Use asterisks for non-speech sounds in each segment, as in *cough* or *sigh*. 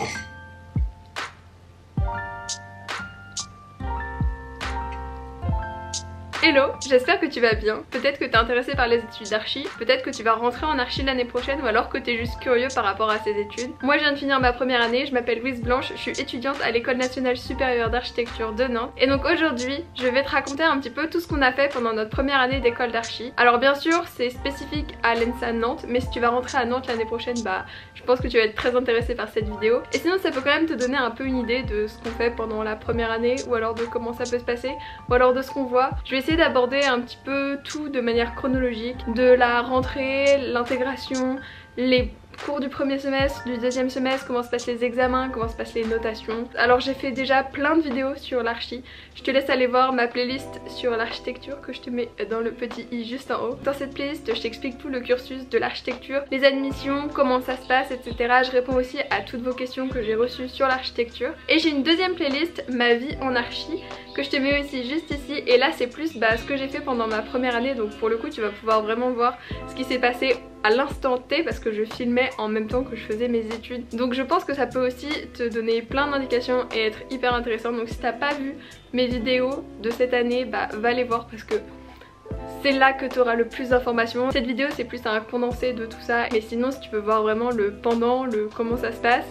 next. *laughs* Hello, j'espère que tu vas bien. Peut-être que tu es intéressé par les études d'archi, peut-être que tu vas rentrer en archi l'année prochaine ou alors que tu es juste curieux par rapport à ces études. Moi je viens de finir ma première année, je m'appelle Louise Blanche, je suis étudiante à l'école nationale supérieure d'architecture de Nantes. Et donc aujourd'hui, je vais te raconter un petit peu tout ce qu'on a fait pendant notre première année d'école d'archi. Alors bien sûr, c'est spécifique à l'ENSA Nantes, mais si tu vas rentrer à Nantes l'année prochaine, bah je pense que tu vas être très intéressé par cette vidéo. Et sinon ça peut quand même te donner un peu une idée de ce qu'on fait pendant la première année ou alors de comment ça peut se passer ou alors de ce qu'on voit. Je vais essayer d'aborder un petit peu tout de manière chronologique, de la rentrée, l'intégration, les cours du premier semestre, du deuxième semestre, comment se passent les examens, comment se passent les notations. Alors j'ai fait déjà plein de vidéos sur l'archi. Je te laisse aller voir ma playlist sur l'architecture que je te mets dans le petit i juste en haut. Dans cette playlist, je t'explique tout le cursus de l'architecture, les admissions, comment ça se passe, etc. Je réponds aussi à toutes vos questions que j'ai reçues sur l'architecture. Et j'ai une deuxième playlist, ma vie en archi, que je te mets aussi juste ici. Et là c'est plus bah, ce que j'ai fait pendant ma première année. Donc pour le coup tu vas pouvoir vraiment voir ce qui s'est passé à l'instant T parce que je filmais en même temps que je faisais mes études. Donc je pense que ça peut aussi te donner plein d'indications et être hyper intéressant. Donc si t'as pas vu mes vidéos de cette année, bah va les voir parce que c'est là que tu auras le plus d'informations. Cette vidéo c'est plus un condensé de tout ça mais sinon si tu veux voir vraiment le pendant, le comment ça se passe,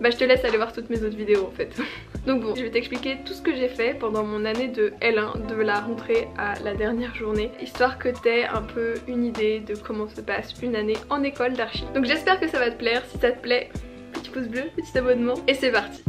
bah je te laisse aller voir toutes mes autres vidéos en fait. *laughs* Donc bon, je vais t'expliquer tout ce que j'ai fait pendant mon année de L1, de la rentrée à la dernière journée, histoire que t'aies un peu une idée de comment se passe une année en école d'archi. Donc j'espère que ça va te plaire, si ça te plaît, petit pouce bleu, petit abonnement et c'est parti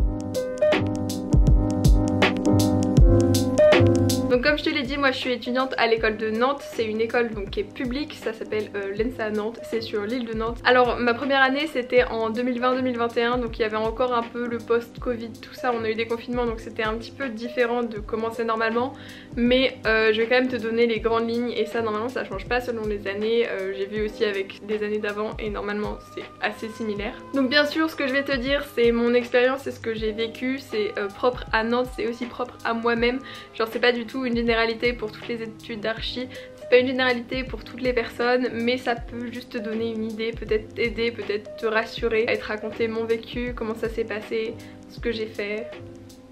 Donc comme je te l'ai dit, moi je suis étudiante à l'école de Nantes. C'est une école donc qui est publique, ça s'appelle euh, l'ENSA Nantes, c'est sur l'île de Nantes. Alors ma première année c'était en 2020-2021, donc il y avait encore un peu le post-Covid, tout ça, on a eu des confinements donc c'était un petit peu différent de comment c'est normalement. Mais euh, je vais quand même te donner les grandes lignes et ça normalement ça change pas selon les années. Euh, j'ai vu aussi avec des années d'avant et normalement c'est assez similaire. Donc bien sûr ce que je vais te dire c'est mon expérience, c'est ce que j'ai vécu, c'est propre à Nantes, c'est aussi propre à moi-même. Genre c'est pas du tout une généralité pour toutes les études d'archi, c'est pas une généralité pour toutes les personnes mais ça peut juste te donner une idée, peut-être t'aider, peut-être te rassurer, être raconter mon vécu, comment ça s'est passé, ce que j'ai fait,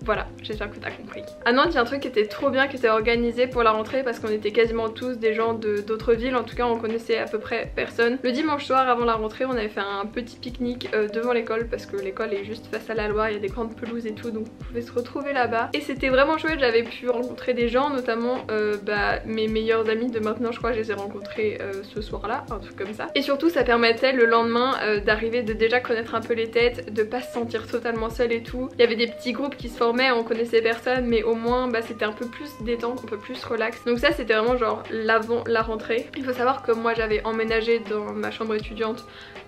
voilà, j'espère que t'as compris. À Nantes, il y a un truc qui était trop bien, qui était organisé pour la rentrée parce qu'on était quasiment tous des gens d'autres villes. En tout cas, on connaissait à peu près personne. Le dimanche soir, avant la rentrée, on avait fait un petit pique-nique euh, devant l'école parce que l'école est juste face à la Loire. Il y a des grandes pelouses et tout, donc on pouvait se retrouver là-bas. Et c'était vraiment chouette. J'avais pu rencontrer des gens, notamment euh, bah, mes meilleurs amis de maintenant. Je crois que je les ai rencontrés euh, ce soir-là, un truc comme ça. Et surtout, ça permettait le lendemain d'arriver, de déjà connaître un peu les têtes, de pas se sentir totalement seul et tout. Il y avait des petits groupes qui se formaient on connaissait personne mais au moins bah, c'était un peu plus détente, un peu plus relax. Donc ça c'était vraiment genre l'avant la rentrée. Il faut savoir que moi j'avais emménagé dans ma chambre étudiante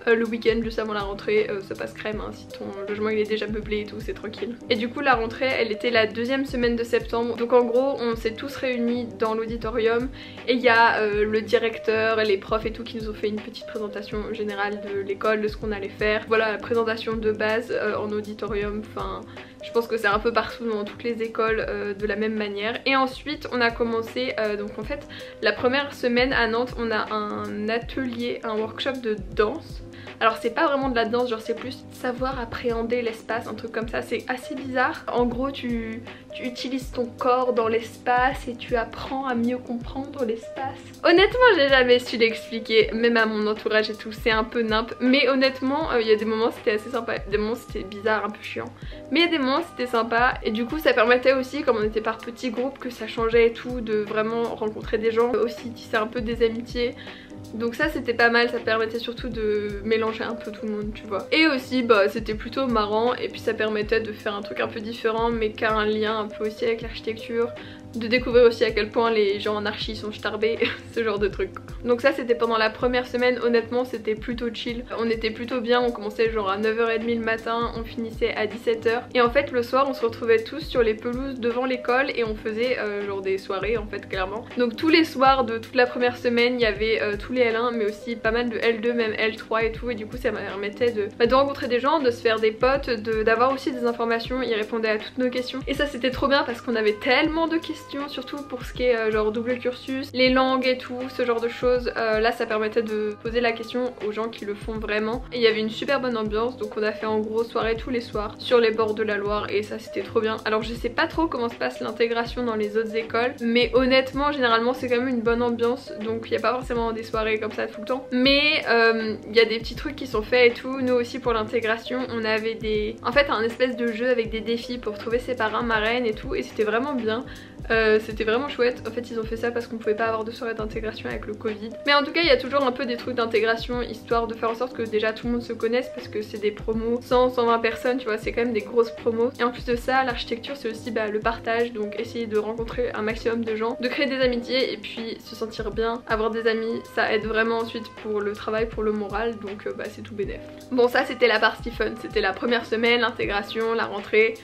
euh, le week-end juste avant la rentrée, euh, ça passe crème hein, si ton logement il est déjà meublé et tout, c'est tranquille. Et du coup la rentrée elle était la deuxième semaine de septembre, donc en gros on s'est tous réunis dans l'auditorium et il y a euh, le directeur, les profs et tout qui nous ont fait une petite présentation générale de l'école, de ce qu'on allait faire. Voilà la présentation de base en auditorium, enfin je pense que c'est un peu partout dans toutes les écoles de la même manière. Et ensuite on a commencé, donc en fait la première semaine à Nantes on a un atelier, un workshop de danse alors c'est pas vraiment de la danse, genre c'est plus savoir appréhender l'espace, un truc comme ça, c'est assez bizarre. En gros tu, utilises ton corps dans l'espace et tu apprends à mieux comprendre l'espace. Honnêtement j'ai jamais su l'expliquer, même à mon entourage et tout, c'est un peu nimp. Mais honnêtement euh, il y a des moments c'était assez sympa, des moments c'était bizarre, un peu chiant. Mais il y a des moments c'était sympa et du coup ça permettait aussi comme on était par petits groupes que ça changeait et tout, de vraiment rencontrer des gens, aussi tisser un peu des amitiés. Donc ça c'était pas mal, ça permettait surtout de mélanger un peu tout le monde tu vois. Et aussi bah c'était plutôt marrant et puis ça permettait de faire un truc un peu différent mais qui a un lien un peu aussi avec l'architecture de découvrir aussi à quel point les gens en archi sont starbés, *laughs* ce genre de truc. Donc ça c'était pendant la première semaine, honnêtement c'était plutôt chill. On était plutôt bien, on commençait genre à 9h30 le matin, on finissait à 17h. Et en fait le soir on se retrouvait tous sur les pelouses devant l'école et on faisait euh, genre des soirées en fait clairement. Donc tous les soirs de toute la première semaine il y avait euh, tous les L1 mais aussi pas mal de L2, même L3 et tout et du coup ça me permettait de, bah, de rencontrer des gens, de se faire des potes, d'avoir aussi des informations, ils répondaient à toutes nos questions. Et ça c'était trop bien parce qu'on avait tellement de questions surtout pour ce qui est euh, genre double cursus, les langues et tout, ce genre de choses. Euh, là ça permettait de poser la question aux gens qui le font vraiment. Et il y avait une super bonne ambiance donc on a fait en gros soirée tous les soirs sur les bords de la Loire et ça c'était trop bien. Alors je sais pas trop comment se passe l'intégration dans les autres écoles mais honnêtement généralement c'est quand même une bonne ambiance donc il n'y a pas forcément des soirées comme ça tout le temps. Mais euh, il y a des petits trucs qui sont faits et tout. Nous aussi pour l'intégration on avait des... En fait un espèce de jeu avec des défis pour trouver ses parrains, marraines et tout et c'était vraiment bien. Euh, c'était vraiment chouette. En fait, ils ont fait ça parce qu'on pouvait pas avoir de soirée d'intégration avec le Covid. Mais en tout cas, il y a toujours un peu des trucs d'intégration histoire de faire en sorte que déjà tout le monde se connaisse parce que c'est des promos 100, 120 personnes, tu vois, c'est quand même des grosses promos. Et en plus de ça, l'architecture c'est aussi bah, le partage, donc essayer de rencontrer un maximum de gens, de créer des amitiés et puis se sentir bien. Avoir des amis, ça aide vraiment ensuite pour le travail, pour le moral, donc euh, bah, c'est tout bénéf. Bon, ça c'était la partie fun, c'était la première semaine, l'intégration, la rentrée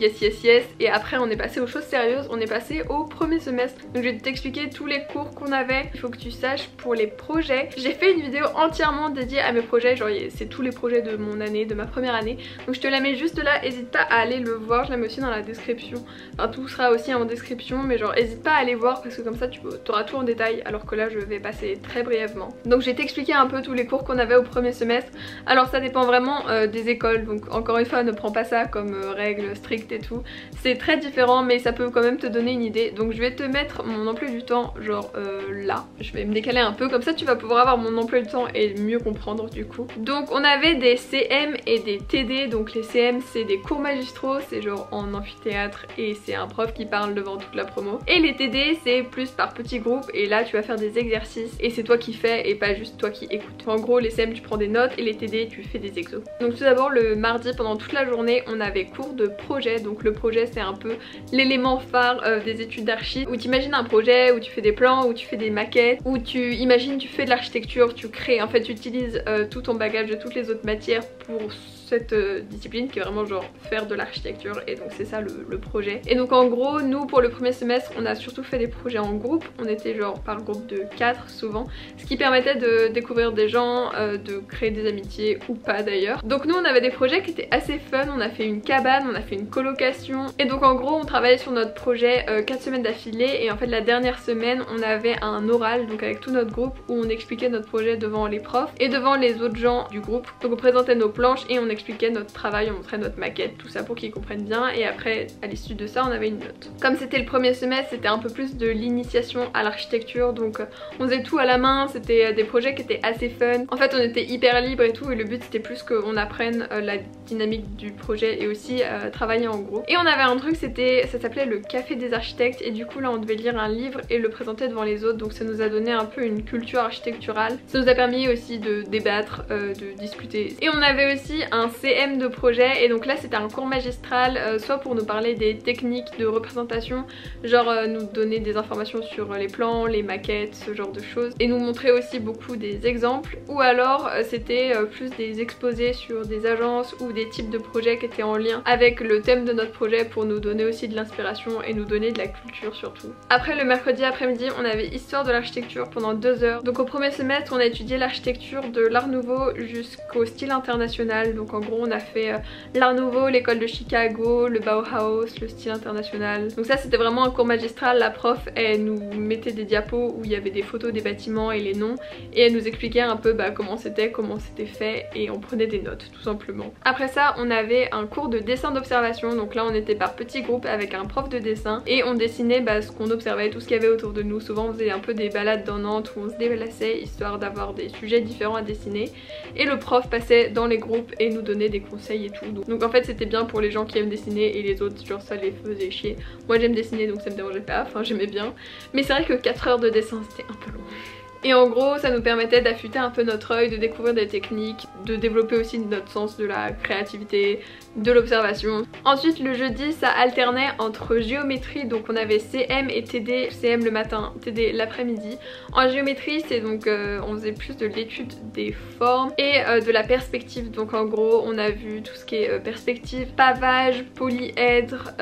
yes yes yes. Et après on est passé aux choses sérieuses, on est passé au premier semestre. Donc je vais t'expliquer tous les cours qu'on avait, il faut que tu saches pour les projets. J'ai fait une vidéo entièrement dédiée à mes projets, genre c'est tous les projets de mon année, de ma première année. Donc je te la mets juste là, n'hésite pas à aller le voir, je la mets aussi dans la description. Enfin tout sera aussi en description. Mais genre n'hésite pas à aller voir parce que comme ça tu auras tout en détail. Alors que là je vais passer très brièvement. Donc je vais t'expliquer un peu tous les cours qu'on avait au premier semestre. Alors ça dépend vraiment euh, des écoles. Donc encore une fois ne prends pas ça comme euh, règle stricte et tout. C'est très différent mais ça peut quand même te donner une idée. Donc je vais te mettre mon emploi du temps genre euh, là. Je vais me décaler un peu comme ça tu vas pouvoir avoir mon emploi du temps et mieux comprendre du coup. Donc on avait des CM et des TD. Donc les CM c'est des cours magistraux, c'est genre en amphithéâtre et c'est un prof qui parle devant toute la promo. Et les TD c'est plus par petits groupes et là tu vas faire des exercices et c'est toi qui fais et pas juste toi qui écoutes. En gros les CM tu prends des notes et les TD tu fais des exos. Donc tout d'abord le mardi pendant toute la journée on avait cours de projet donc le projet c'est un peu l'élément phare euh, des études d'archi où tu imagines un projet, où tu fais des plans, où tu fais des maquettes, où tu imagines tu fais de l'architecture, tu crées, en fait tu utilises euh, tout ton bagage de toutes les autres matières pour cette euh, discipline qui est vraiment genre faire de l'architecture et donc c'est ça le, projet. Et donc en gros nous pour le premier semestre on a surtout fait des projets en groupe, on était genre par groupe de 4 souvent, ce qui permettait de découvrir des gens, euh, de créer des amitiés ou pas d'ailleurs. Donc nous on avait des projets qui étaient assez fun, on a fait une cabane, on a fait une colocation et donc en gros on travaillait sur notre projet 4 euh, semaines d'affilée et en fait la dernière semaine on avait un oral donc avec tout notre groupe où on expliquait notre projet devant les profs et devant les autres gens du groupe. Donc on présentait nos planches et on expliquait notre travail, on montrait notre maquette, tout ça pour qu'ils comprennent bien et après à l'issue de ça on avait une note. Comme c'était le premier semestre c'était un peu plus de l'initiation à l'architecture donc euh, on faisait tout à la main, c'était euh, des projets qui étaient assez fun. En fait on était hyper libre et tout et le but c'était plus qu'on apprenne euh, la dynamique du projet et aussi travailler en gros. Et on avait un truc c'était, ça s'appelait le café des architectes et du coup là on devait lire un livre et le présenter devant les autres donc ça nous a donné un peu une culture architecturale. Ça nous a permis aussi de débattre, de discuter. Et on avait aussi un CM de projet. Et donc là c'était un cours magistral euh, soit pour nous parler des techniques de représentation genre euh, nous donner des informations sur les plans, les maquettes, ce genre de choses et nous montrer aussi beaucoup des exemples. Ou alors euh, c'était plus des exposés sur des agences ou des types de projets qui étaient en lien avec le thème de notre projet pour nous donner aussi de l'inspiration et nous donner de la culture surtout. Après le mercredi après-midi on avait histoire de l'architecture pendant deux heures. Donc au premier semestre on a étudié l'architecture de l'art nouveau jusqu'au style international donc en en gros on a fait euh, l'Art Nouveau, l'école de Chicago, le Bauhaus, le style international. Donc ça c'était vraiment un cours magistral, la prof elle nous mettait des diapos où il y avait des photos des bâtiments et les noms et elle nous expliquait un peu bah, comment c'était, comment c'était fait et on prenait des notes tout simplement. Après ça on avait un cours de dessin d'observation donc là on était par petits groupes avec un prof de dessin et on dessinait bah, ce qu'on observait, tout ce qu'il y avait autour de nous. Souvent on faisait un peu des balades dans Nantes où on se déplaçait histoire d'avoir des sujets différents à dessiner et le prof passait dans les groupes et nous donner des conseils et tout. Donc, en fait c'était bien pour les gens qui aiment dessiner et les autres genre ça les faisait chier. Moi j'aime dessiner donc ça me dérangeait pas, enfin j'aimais bien. Mais c'est vrai que 4 heures de dessin c'était un peu long. Et en gros ça nous permettait d'affûter un peu notre œil, de découvrir des techniques, de développer aussi notre sens de la créativité, de l'observation. Ensuite le jeudi ça alternait entre géométrie donc on avait CM et TD, CM le matin, TD l'après-midi. En géométrie c'est donc euh, on faisait plus de l'étude des formes et euh, de la perspective donc en gros on a vu tout ce qui est euh, perspective, pavage, polyèdre,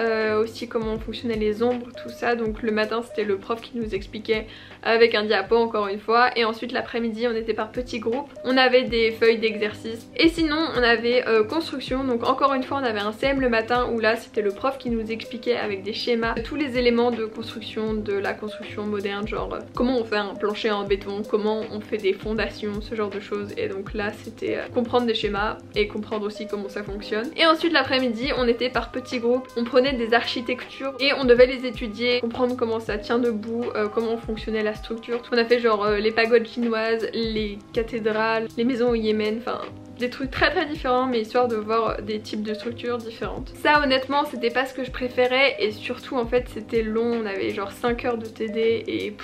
aussi comment fonctionnaient les ombres, tout ça donc le matin c'était le prof qui nous expliquait avec un diapo encore une fois et ensuite l'après-midi on était par petits groupes, on avait des feuilles d'exercice. Et sinon on avait euh, construction. Donc encore une fois on avait un CM le matin où là c'était le prof qui nous expliquait avec des schémas tous les éléments de construction de la construction moderne genre euh, comment on fait un plancher en béton, comment on fait des fondations, ce genre de choses. Et donc là c'était euh, comprendre des schémas et comprendre aussi comment ça fonctionne. Et ensuite l'après-midi on était par petits groupes, on prenait des architectures et on devait les étudier, comprendre comment ça tient debout, comment fonctionnait la structure. On a fait genre les pagodes chinoises, les cathédrales, les maisons au Yémen, enfin des trucs très très différents mais histoire de voir des types de structures différentes. Ça honnêtement c'était pas ce que je préférais et surtout en fait c'était long, on avait genre 5 heures de TD et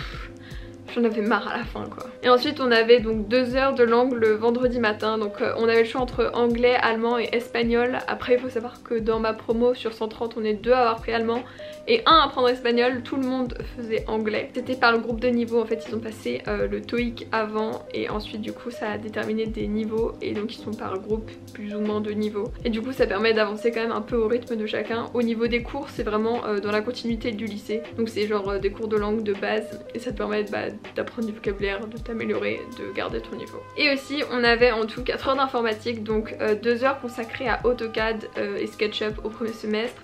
J'en avais marre à la fin quoi. Et ensuite on avait donc 2 heures de langue le vendredi matin. Donc euh, on avait le choix entre anglais, allemand et espagnol. Après il faut savoir que dans ma promo sur 130 on est deux à avoir pris allemand et un à apprendre espagnol, tout le monde faisait anglais. C'était par le groupe de niveau, en fait ils ont passé euh, le TOEIC avant et ensuite du coup ça a déterminé des niveaux et donc ils sont par groupe plus ou moins de niveaux. Et du coup ça permet d'avancer quand même un peu au rythme de chacun. Au niveau des cours c'est vraiment euh, dans la continuité du lycée, donc c'est genre des cours de langue de base et ça te permet bah, d'apprendre du vocabulaire, de t'améliorer, de garder ton niveau. Et aussi on avait en tout 4 heures d'informatique, donc 2 heures consacrées à AutoCAD et SketchUp au premier semestre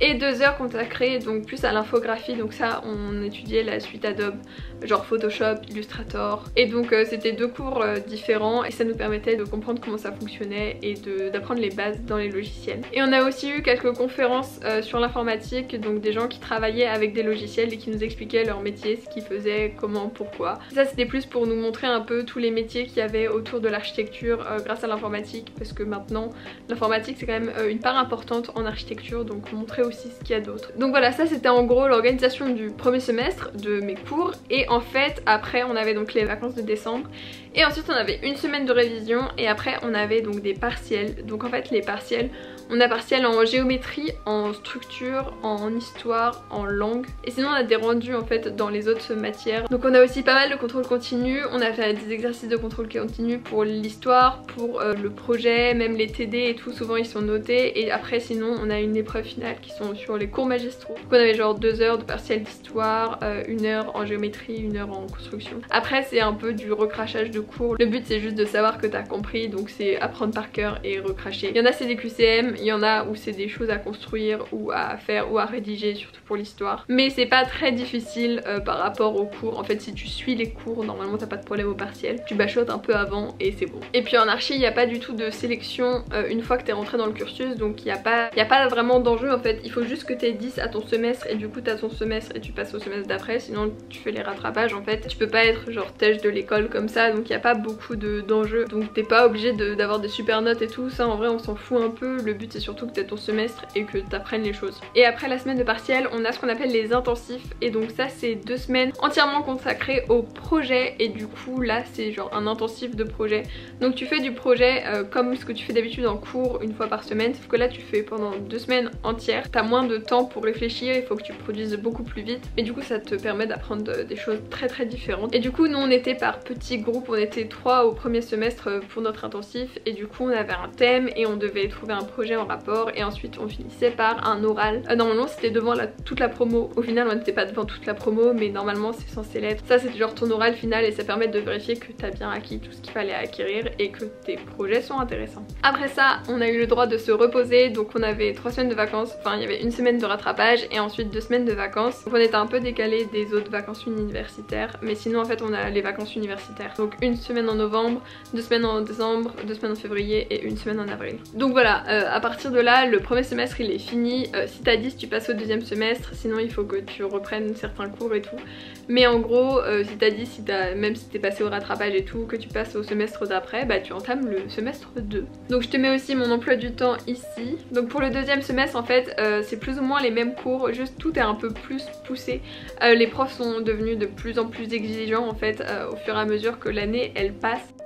et 2 heures consacrées donc plus à l'infographie donc ça on étudiait la suite Adobe genre Photoshop, Illustrator et donc euh, c'était deux cours euh, différents et ça nous permettait de comprendre comment ça fonctionnait et d'apprendre les bases dans les logiciels. Et on a aussi eu quelques conférences euh, sur l'informatique donc des gens qui travaillaient avec des logiciels et qui nous expliquaient leur métier, ce qu'ils faisaient, comment, pourquoi. Ça c'était plus pour nous montrer un peu tous les métiers qu'il y avait autour de l'architecture grâce à l'informatique parce que maintenant l'informatique c'est quand même une part importante en architecture donc montrer aussi ce qu'il y a d'autre. Donc voilà ça c'était en gros l'organisation du premier semestre de mes cours et en fait après on avait donc les vacances de décembre et ensuite on avait une semaine de révision et après on avait donc des partiels. Donc en fait les partiels on a partiel en géométrie, en structure, en histoire, en langue. Et sinon on a des rendus en fait dans les autres matières. Donc on a aussi pas mal de contrôle continu. On a fait des exercices de contrôle continu pour l'histoire, pour euh, le projet, même les TD et tout. Souvent ils sont notés. Et après sinon on a une épreuve finale qui sont sur les cours magistraux. Donc on avait genre deux heures de partiel d'histoire, euh, une heure en géométrie, une heure en construction. Après c'est un peu du recrachage de cours. Le but c'est juste de savoir que t'as compris. Donc c'est apprendre par cœur et recracher. Il y en a c'est des QCM, il y en a où c'est des choses à construire ou à faire ou à rédiger surtout pour l'histoire. Mais c'est pas très difficile euh, par rapport aux cours. En fait si tu suis les cours normalement t'as pas de problème au partiel. Tu bachotes un peu avant et c'est bon. Et puis en archi il n'y a pas du tout de sélection euh, une fois que t'es rentré dans le cursus. Donc il n'y a, pas, a pas vraiment d'enjeu en fait. Il faut juste que t'aies 10 à ton semestre et du coup t'as ton semestre et tu passes au semestre d'après. Sinon tu fais les rattrapages en fait. Tu peux pas être genre tèche de l'école comme ça. Donc il n'y a pas beaucoup d'enjeux. Donc t'es pas obligé d'avoir des super notes et tout. Ça en vrai on s'en fout un peu. Le c'est surtout que tu ton semestre et que tu apprennes les choses. Et après la semaine de partiel, on a ce qu'on appelle les intensifs et donc ça c'est deux semaines entièrement consacrées au projet et du coup là c'est genre un intensif de projet. Donc tu fais du projet euh, comme ce que tu fais d'habitude en cours une fois par semaine, sauf que là tu fais pendant deux semaines entières. T'as moins de temps pour réfléchir, il faut que tu produises beaucoup plus vite mais du coup ça te permet d'apprendre des choses très très différentes. Et du coup nous on était par petits groupes, on était trois au premier semestre pour notre intensif et du coup on avait un thème et on devait trouver un projet en rapport et ensuite on finissait par un oral. Euh, normalement c'était devant toute la promo, au final on n'était pas devant toute la promo mais normalement c'est censé l'être. Ça c'est genre ton oral final et ça permet de vérifier que t'as bien acquis tout ce qu'il fallait acquérir et que tes projets sont intéressants. Après ça on a eu le droit de se reposer donc on avait trois semaines de vacances, enfin il y avait une semaine de rattrapage et ensuite deux semaines de vacances. Donc on était un peu décalé des autres vacances universitaires mais sinon en fait on a les vacances universitaires. Donc une semaine en novembre, deux semaines en décembre, deux semaines en février et une semaine en avril. Donc voilà, euh, à partir de là le premier semestre il est fini. Euh, si t'as 10 tu passes au deuxième semestre, sinon il faut que tu reprennes certains cours et tout. Mais en gros, euh, si t'as 10, si as, même si t'es passé au rattrapage et tout, que tu passes au semestre d'après, bah tu entames le semestre 2. Donc je te mets aussi mon emploi du temps ici. Donc pour le deuxième semestre en fait, euh, c'est plus ou moins les mêmes cours, juste tout est un peu plus poussé. les profs sont devenus de plus en plus exigeants en fait au fur et à mesure que l'année elle passe.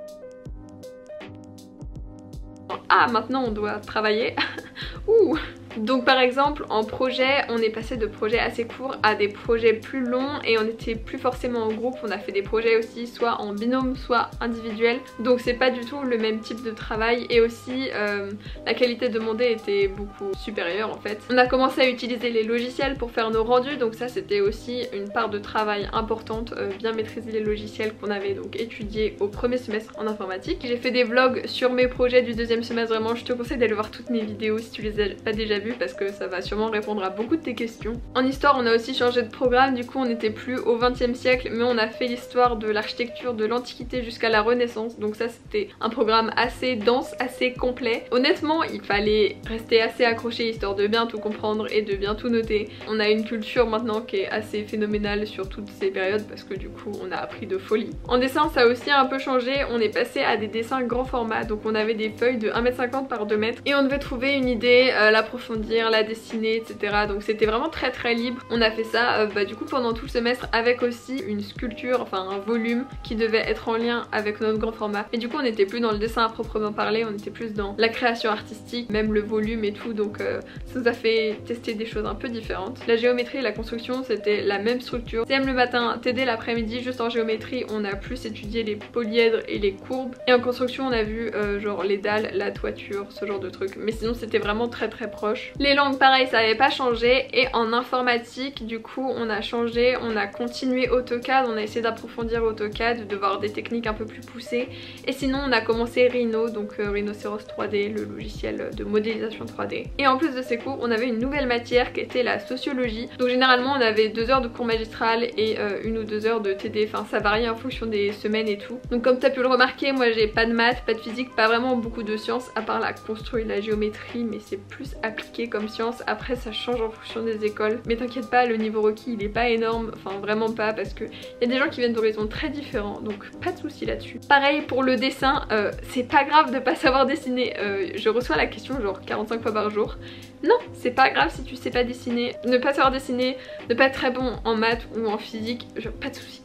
Ah maintenant on doit travailler. *laughs* Ouh Donc par exemple en projet on est passé de projets assez courts à des projets plus longs et on était plus forcément en groupe, on a fait des projets aussi soit en binôme soit individuel donc c'est pas du tout le même type de travail et aussi euh, la qualité demandée était beaucoup supérieure en fait. On a commencé à utiliser les logiciels pour faire nos rendus. Donc ça c'était aussi une part de travail importante, euh, bien maîtriser les logiciels qu'on avait donc étudié au premier semestre en informatique. J'ai fait des vlogs sur mes projets du deuxième semestre, vraiment je te conseille d'aller voir toutes mes vidéos si tu les as pas déjà vues parce que ça va sûrement répondre à beaucoup de tes questions. En histoire on a aussi changé de programme, du coup on n'était plus au 20e siècle mais on a fait l'histoire de l'architecture de l'Antiquité jusqu'à la Renaissance donc ça c'était un programme assez dense, assez complet. Honnêtement il fallait rester assez accroché histoire de bien tout comprendre et de bien tout noter. On a une culture maintenant qui est assez phénoménale sur toutes ces périodes parce que du coup on a appris de folie. En dessin ça a aussi un peu changé, on est passé à des dessins grand format donc on avait des feuilles de 1m50 par 2m et on devait trouver une idée, euh, l'approfondir, la dessiner etc. Donc c'était vraiment très très libre. On a fait ça euh, bah, du coup pendant tout le semestre avec aussi une sculpture, enfin un volume qui devait être en lien avec notre grand format. Et du coup on n'était plus dans le dessin à proprement parler, on était plus dans la création artistique, même le volume et tout donc euh, ça nous a fait tester des choses un peu différentes. La géométrie et la construction c'était la même structure. CM le matin, TD l'après-midi, juste en géométrie on a plus étudié les polyèdres et les courbes. Et en construction on a vu euh, genre les dalles, la toiture, ce genre de trucs. Mais sinon c'était vraiment très très proche. Les langues pareil ça avait pas changé et en informatique du coup on a changé, on a continué AutoCAD, on a essayé d'approfondir AutoCAD, de voir des techniques un peu plus poussées. Et sinon on a commencé Rhino, donc euh, Rhinoceros 3D, le logiciel de modélisation 3D. Et en plus de ces cours on avait une nouvelle matière qui était la sociologie. Donc généralement on avait deux heures de cours magistral et euh, une ou deux heures de TD, enfin ça variait en fonction des semaines et tout. Donc comme tu as pu le remarquer, moi j'ai pas de maths, pas de physique, pas vraiment beaucoup de sciences à part la construire, la géométrie, mais c'est plus appliqué comme science. Après ça change en fonction des écoles. Mais t'inquiète pas, le niveau requis il est pas énorme, enfin vraiment pas parce que il y a des gens qui viennent d'horizons très différents, donc pas de soucis là-dessus. Pareil pour le dessin, euh, c'est pas grave de pas savoir dessiner. Euh, je reçois la question genre 45 fois par jour. Non, c'est pas grave si tu sais pas dessiner. Ne pas savoir dessiner, ne pas être très bon en maths ou en physique, genre, pas de soucis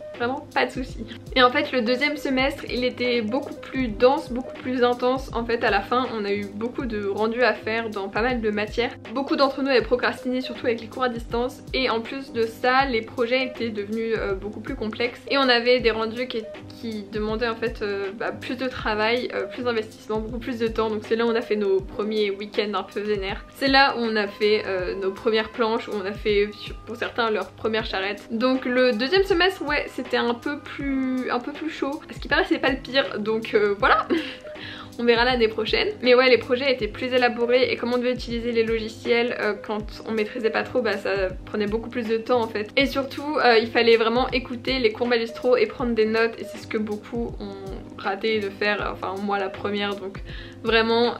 pas de soucis. Et en fait le deuxième semestre il était beaucoup plus dense, beaucoup plus intense. En fait à la fin on a eu beaucoup de rendus à faire dans pas mal de matières. Beaucoup d'entre nous avaient procrastiné surtout avec les cours à distance et en plus de ça les projets étaient devenus euh, beaucoup plus complexes et on avait des rendus qui, qui demandaient en fait euh, bah, plus de travail, euh, plus d'investissement, beaucoup plus de temps. Donc c'est là où on a fait nos premiers week-ends un peu vénères. C'est là où on a fait nos premières planches, où on a fait pour certains leur première charrette. Donc le deuxième semestre ouais c'était un peu plus un peu plus chaud. Ce qui paraît c'est pas le pire donc euh, voilà *laughs* on verra l'année prochaine. Mais ouais les projets étaient plus élaborés et comme on devait utiliser les logiciels euh, quand on maîtrisait pas trop bah ça prenait beaucoup plus de temps en fait. Et surtout euh, il fallait vraiment écouter les cours magistraux et prendre des notes et c'est ce que beaucoup ont raté de faire, enfin moi la première donc vraiment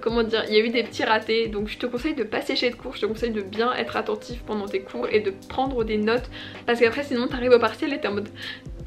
comment dire il y a eu des petits ratés donc je te conseille de pas sécher de cours, je te conseille de bien être attentif pendant tes cours et de prendre des notes parce qu'après sinon t'arrives au partiel et t'es en mode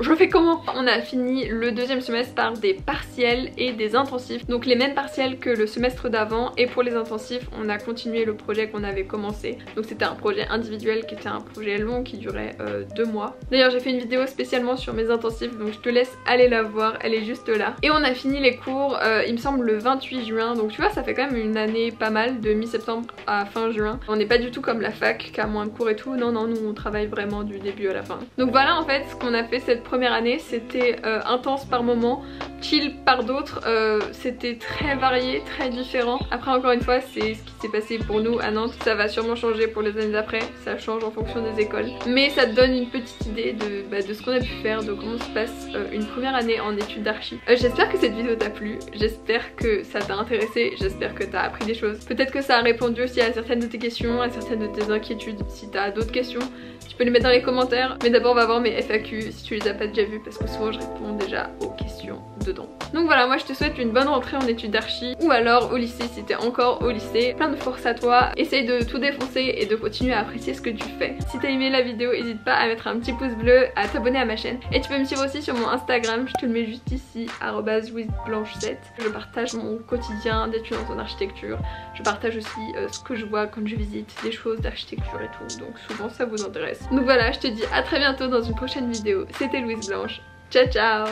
je fais comment? On a fini le deuxième semestre par des partiels et des intensifs. Donc les mêmes partiels que le semestre d'avant et pour les intensifs on a continué le projet qu'on avait commencé. Donc c'était un projet individuel qui était un projet long qui durait euh, deux mois. D'ailleurs j'ai fait une vidéo spécialement sur mes intensifs donc je te laisse aller la voir, elle est juste là. Et on a fini les cours euh, il me semble le 28 juin donc tu vois ça fait quand même une année pas mal de mi-septembre à fin juin. On n'est pas du tout comme la fac qui a moins de cours et tout, non non nous on travaille vraiment du début à la fin. Donc voilà en fait ce qu'on a fait cette première année, c'était euh, intense par moment, par d'autres, euh, c'était très varié, très différent. Après encore une fois c'est ce qui s'est passé pour nous à Nantes, ça va sûrement changer pour les années d'après, ça change en fonction des écoles. Mais ça donne une petite idée de, bah, de ce qu'on a pu faire, de comment se passe euh, une première année en études d'archi. j'espère que cette vidéo t'a plu, j'espère que ça t'a intéressé, j'espère que t'as appris des choses. Peut-être que ça a répondu aussi à certaines de tes questions, à certaines de tes inquiétudes. Si t'as d'autres questions, tu peux les mettre dans les commentaires. Mais d'abord on va voir mes FAQ si tu les as pas déjà vus parce que souvent je réponds déjà aux questions Donc voilà, moi je te souhaite une bonne rentrée en études d'archi ou alors au lycée si t'es encore au lycée. Plein de force à toi, essaye de tout défoncer et de continuer à apprécier ce que tu fais. Si t'as aimé la vidéo, n'hésite pas à mettre un petit pouce bleu, à t'abonner à ma chaîne. Et tu peux me suivre aussi sur mon Instagram, je te le mets juste ici, blanche7. Je partage mon quotidien d'étudiante en architecture. Je partage aussi euh, ce que je vois quand je visite des choses d'architecture et tout. Donc souvent ça vous intéresse. Donc voilà, je te dis à très bientôt dans une prochaine vidéo. C'était Louise Blanche. Ciao ciao